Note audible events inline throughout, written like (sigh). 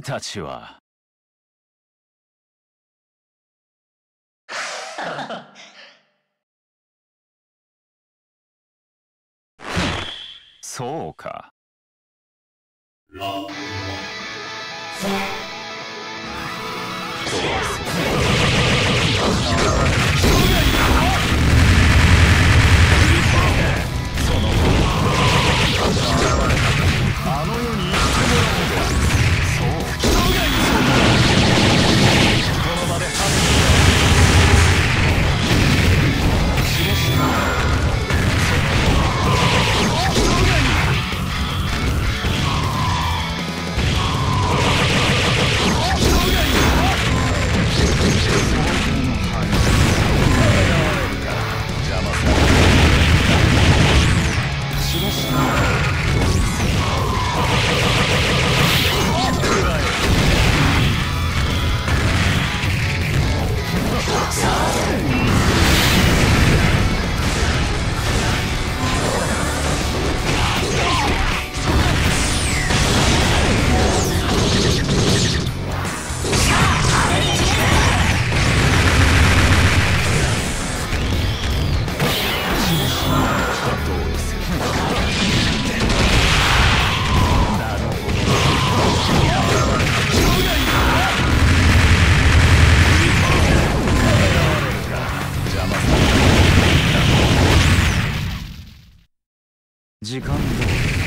前たちは (laughs) そうか。あの世時間通り。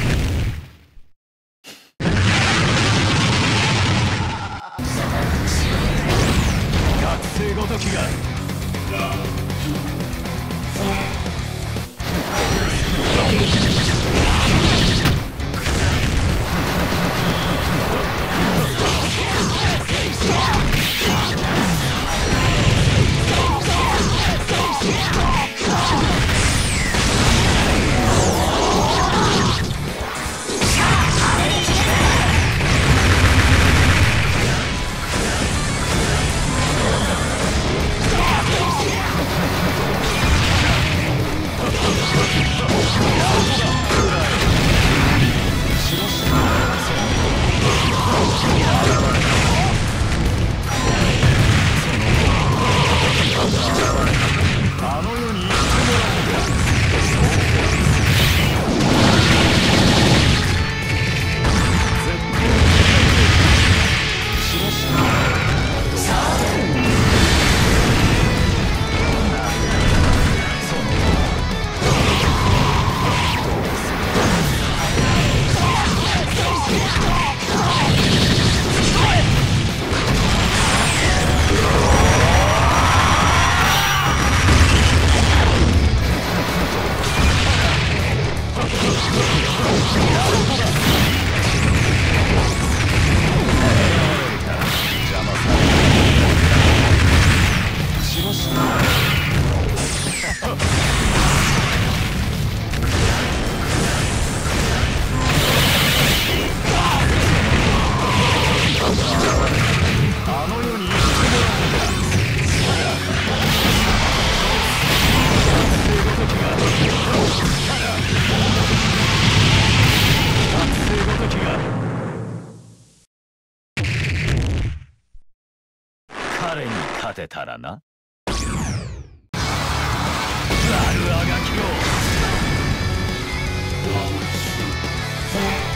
せたらな。悪あがきを。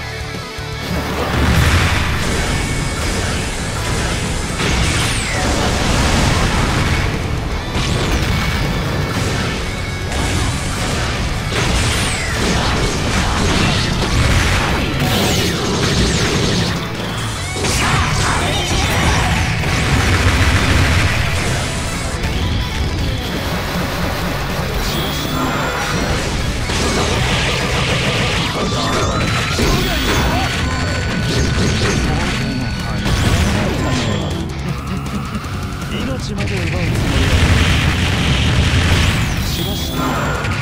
命まで奪うつもりはしかしそ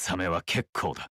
サメは結構だ。